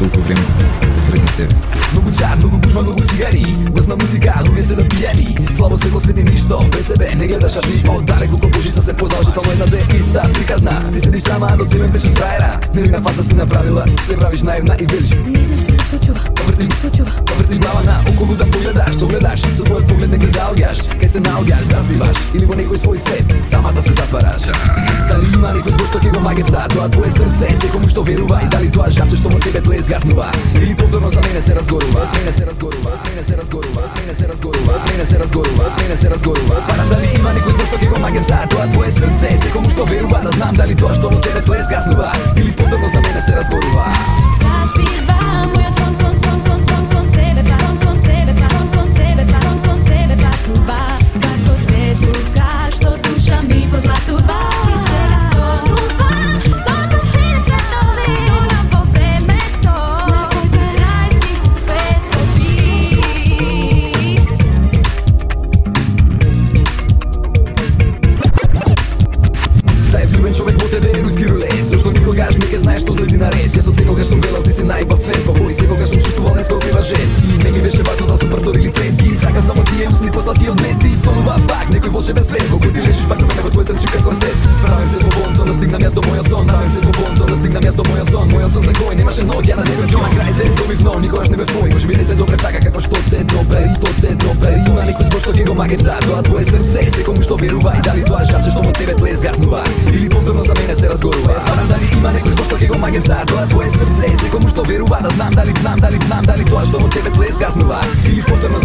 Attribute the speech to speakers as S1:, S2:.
S1: толку време да сретнав тебе.
S2: Многу чар, многу гужва, многу цигари Гласна музика, луѓе се да пијани Слабо се го свети ништо, пред себе не гледаш а ти Од далеку ко божица се познаваш Тално една те иста приказна. Ти седиш сама, до тебе беше фраера Невина фаса си направила, се правиш наивна и велиш.
S3: Не знам што се случува,
S2: Повртиш,
S3: случува.
S2: повртиш глава на околу да погледаш Што гледаш, со твојот поглед не ги заоѓаш Кај се наоѓаш, заспиваш Или во некој свој свет, самата се некој збор за Тоа твое срце, секому што верува И дали тоа жавче што во тебе тле изгаснува. Или повторно за мене се разгорува С мене се разгорува, с мене се разгорува С мене се разгорува, с мене се разгорува С мене се разгорува. Барам дали има некој збор што ќе го магепса Тоа твое срце, секому што верува Да знам дали тоа што во тебе тле изгаснува. Или повторно за мене се разгорува. Сум свет Па бој секогаш сум чувствувал нескокрива жен. И не ми беше важно да сум првтор или трети. Сакам само тие усни послати од мен. Ти сонува пак некој волшебен свет Во кој ти лежиш пак на мене во твој трчи како се Правим се по бонто да стигнам јас до мојот сон. Правим се по бонто да стигнам јас до мојот сон. Мојот сон за кој немаше ног, ја на него џон На крај те добив но никогаш не бе твој. Може би не те добре така како што те добре И то те добре на некој збор што ќе го магев за тоа твое срце Секому што верува. И дали тоа жавче што во тебе тле гаснува Или повторно за мене се разгорува? Знам дали има некој збор што ќе го магев за тоа твое срце Секому што верува да знам дали знам дали знам дали тоа што во тебе тле згаснува Или повторно за